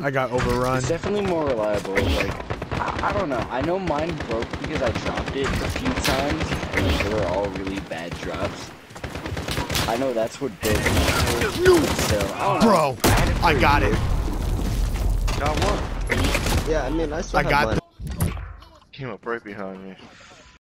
I got overrun. It's definitely more reliable. Like, I, I don't know. I know mine broke because I dropped it a few times, and they were all really bad drops. I know that's what broke mine. No. So, I. Bro, I, I got it. Got one. Yeah, I mean, I still I got. Came up right behind me.